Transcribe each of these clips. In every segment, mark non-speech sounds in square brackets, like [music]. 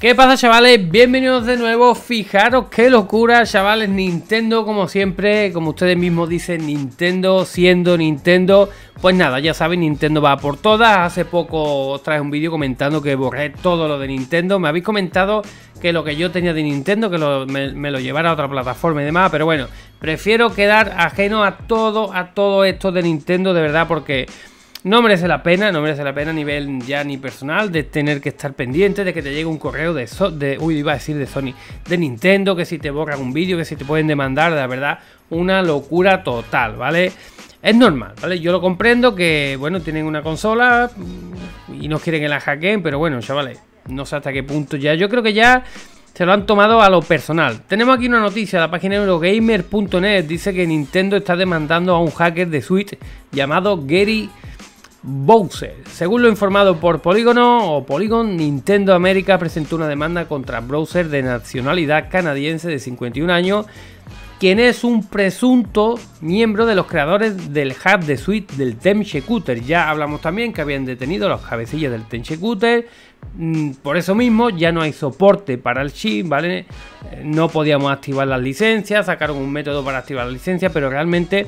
¿Qué pasa chavales? Bienvenidos de nuevo, fijaros qué locura chavales, Nintendo como siempre, como ustedes mismos dicen, Nintendo siendo Nintendo. Pues nada, ya saben, Nintendo va por todas, hace poco os traje un vídeo comentando que borré todo lo de Nintendo. Me habéis comentado que lo que yo tenía de Nintendo, que me, me, lo llevara a otra plataforma y demás Pero bueno, prefiero quedar ajeno a todo, a todo esto de Nintendo de verdad porque... No merece la pena, no merece la pena a nivel ya ni personal de tener que estar pendiente de que te llegue un correo de, uy, iba a decir de Sony, de Nintendo, que si te borran un vídeo, que si te pueden demandar, de verdad, una locura total, ¿vale? Es normal, ¿vale? Yo lo comprendo que, bueno, tienen una consola y no quieren que la hackeen, pero bueno, chavales, no sé hasta qué punto ya. Yo creo que ya se lo han tomado a lo personal. Tenemos aquí una noticia, la página Eurogamer.net dice que Nintendo está demandando a un hacker de Switch llamado Gary Bowser. Según lo informado por Polygono o Polygon, Nintendo América presentó una demanda contra Browser de nacionalidad canadiense de 51 años, quien es un presunto miembro de los creadores del hub de suite del Shekuter. Ya hablamos también que habían detenido los cabecillas del Shekuter. Mm, por eso mismo ya no hay soporte para el chip, ¿vale? Eh, no podíamos activar las licencias, sacaron un método para activar la licencia, pero realmente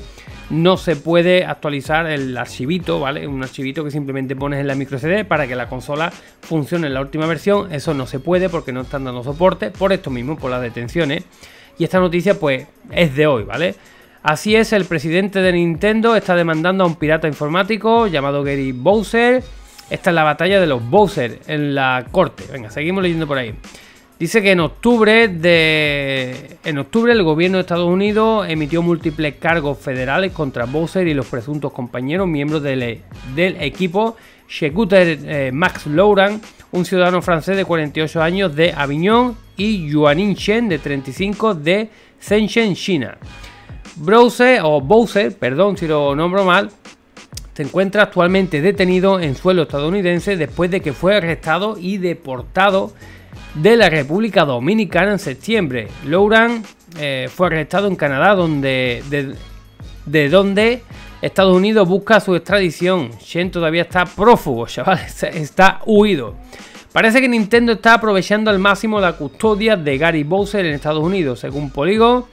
no se puede actualizar el archivito, ¿vale? Un archivito que simplemente pones en la micro CD para que la consola funcione en la última versión. Eso no se puede porque no están dando soporte por esto mismo, por las detenciones. Y esta noticia pues es de hoy, ¿vale? Así es, el presidente de Nintendo está demandando a un pirata informático llamado Gary Bowser. Esta es la batalla de los Bowser en la corte. Venga, seguimos leyendo por ahí. Dice que en octubre de en octubre el gobierno de Estados Unidos emitió múltiples cargos federales contra Bowser y los presuntos compañeros miembros del, del equipo Shekuter eh, Max Lauran, un ciudadano francés de 48 años de Avignon y Yuanin Chen de 35 de Shenzhen, China. Browser o Bowser, perdón si lo nombro mal, se encuentra actualmente detenido en suelo estadounidense después de que fue arrestado y deportado de la República Dominicana en septiembre. Louran eh, fue arrestado en Canadá, donde, de, donde Estados Unidos busca su extradición. Shen todavía está prófugo, [laughs] chavales, está huido. Parece que Nintendo está aprovechando al máximo la custodia de Gary Bowser en Estados Unidos. Según Polygon,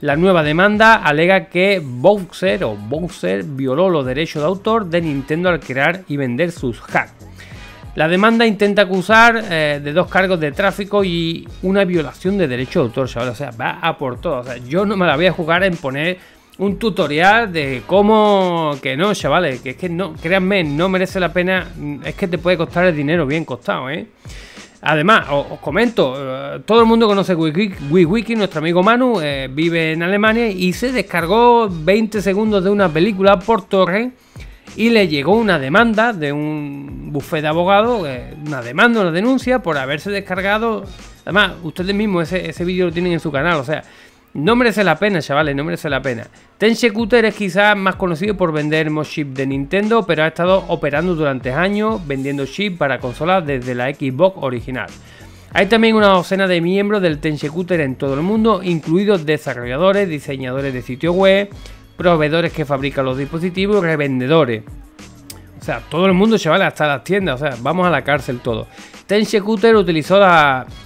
la nueva demanda alega que Bowser o Bowser violó los derechos de autor de Nintendo al crear y vender sus hacks. La demanda intenta acusar eh, de dos cargos de tráfico y una violación de derecho de autor, O sea, va a por todo. O sea, yo no me la voy a jugar en poner un tutorial de cómo que no, chavales, que es que no, créanme, no merece la pena, es que te puede costar el dinero bien costado, ¿eh? Además, os, comento, eh, todo el mundo conoce nuestro amigo Manu eh, vive en Alemania y se descargó 20 segundos de una película por torre y le llegó una demanda de un bufete de abogados, eh, una demanda, una denuncia por haberse descargado. Además, ustedes mismos ese, ese vídeo lo tienen en su canal, o sea, no merece la pena, chavales, no merece la pena. Tenshekuter es quizás más conocido por vender chip de Nintendo, pero ha estado operando durante años vendiendo chip para consolas desde la Xbox original. Hay también una docena de miembros del Tenshekuter en todo el mundo, incluidos desarrolladores, diseñadores de sitio web, proveedores que fabrican los dispositivos revendedores. O sea, todo el mundo, chavales, hasta las tiendas. O sea, vamos a la cárcel todo. Tenshekuter utilizó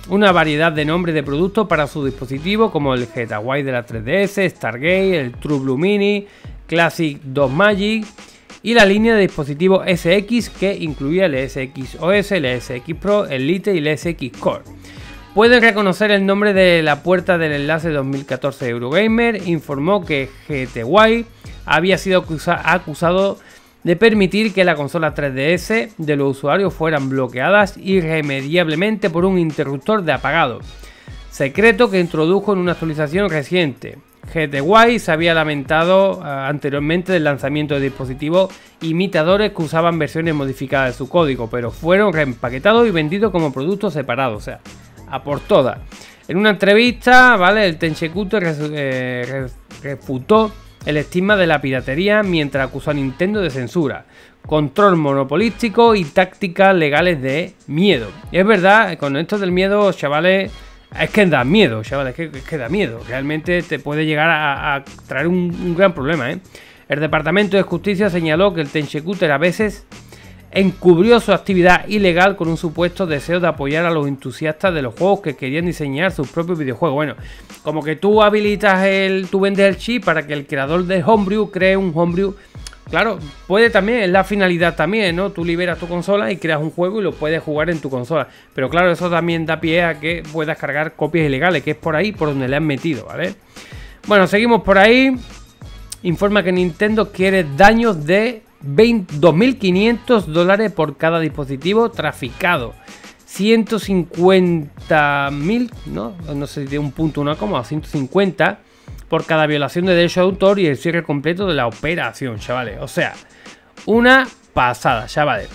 una variedad de nombres de productos para su dispositivo, como el Getaway de la 3DS, Stargate, el True Blue Mini, Classic 2 Magic y la línea de dispositivos SX que incluía el SX OS, el SX Pro, el Lite y el SX Core. Pueden reconocer el nombre de la puerta del enlace 2014 Eurogamer. Informó que GTY había sido acusado de permitir que la consola 3DS de los usuarios fueran bloqueadas irremediablemente por un interruptor de apagado. Secreto que introdujo en una actualización reciente. GTY se había lamentado eh, anteriormente del lanzamiento de dispositivos imitadores que usaban versiones modificadas de su código, pero fueron reempaquetados y vendidos como productos separados. O sea, a por todas. En una entrevista, ¿vale? El Tenshekuto eh, refutó el estigma de la piratería mientras acusó a Nintendo de censura, control monopolístico y tácticas legales de miedo. Y es verdad, con esto del miedo, chavales, es que da miedo, chavales, es que, da miedo. Realmente te puede llegar a, traer un, gran problema, ¿eh? El Departamento de Justicia señaló que el Tenshekuter a veces encubrió su actividad ilegal con un supuesto deseo de apoyar a los entusiastas de los juegos que querían diseñar sus propios videojuegos. Bueno, como que tú habilitas el, tú vendes el chip para que el creador de Homebrew cree un Homebrew. Claro, puede también, es la finalidad también, ¿no? Tú liberas tu consola y creas un juego y lo puedes jugar en tu consola. Pero claro, eso también da pie a que puedas cargar copias ilegales, que es por ahí por donde le han metido, ¿vale? Bueno, seguimos por ahí. Informa que Nintendo quiere daños de 2.500 dólares por cada dispositivo traficado. 150.000, ¿no? No sé de un punto, una coma, 150 por cada violación de derecho de autor y el cierre completo de la operación, chavales. O sea, una pasada, chavales.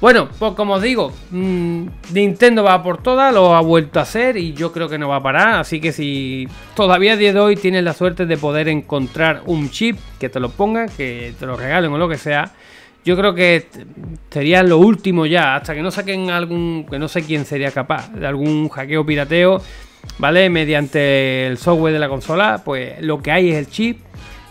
Bueno, pues como os digo, mm, Nintendo va por todas, lo ha vuelto a hacer y yo creo que no va a parar. Así que si todavía a día de hoy tienes la suerte de poder encontrar un chip que te lo pongan, que te lo regalen o lo que sea, yo creo que sería lo último ya, hasta que no saquen algún, que no sé quién sería capaz, de algún hackeo pirateo, ¿vale? Mediante el software de la consola, pues lo que hay es el chip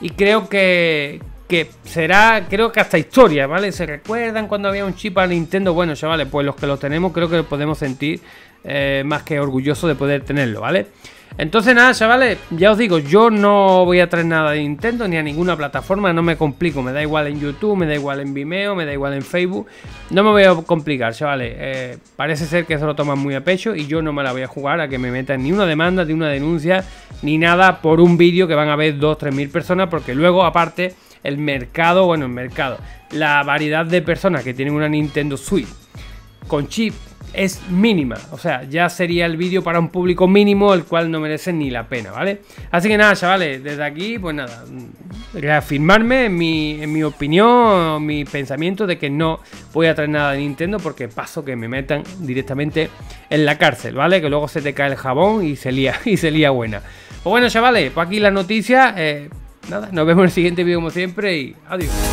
y creo que, que será, creo que hasta historia, ¿vale? ¿Se recuerdan cuando había un chip a Nintendo? Bueno, chavales, pues los que lo tenemos creo que podemos sentir eh, más que orgulloso de poder tenerlo, ¿vale? Entonces nada, chavales, ya os digo, yo no voy a traer nada de Nintendo ni a ninguna plataforma, no me complico, me da igual en YouTube, me da igual en Vimeo, me da igual en Facebook, no me voy a complicar, chavales, eh, parece ser que se lo toman muy a pecho y yo no me la voy a jugar a que me metan ni una demanda, ni una denuncia, ni nada por un vídeo que van a ver 2-3 mil personas, porque luego aparte el mercado, bueno, el mercado, la variedad de personas que tienen una Nintendo Switch con chip es mínima. O sea, ya sería el vídeo para un público mínimo, el cual no merece ni la pena, ¿vale? Así que nada, chavales, desde aquí, pues nada, reafirmarme en mi, en mi opinión, mi pensamiento de que no voy a traer nada de Nintendo porque paso que me metan directamente en la cárcel, ¿vale? Que luego se te cae el jabón y se lía, [laughs] y se lía buena. Pues bueno, chavales, pues aquí la noticia. Eh, nada, nos vemos en el siguiente vídeo como siempre y adiós.